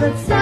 that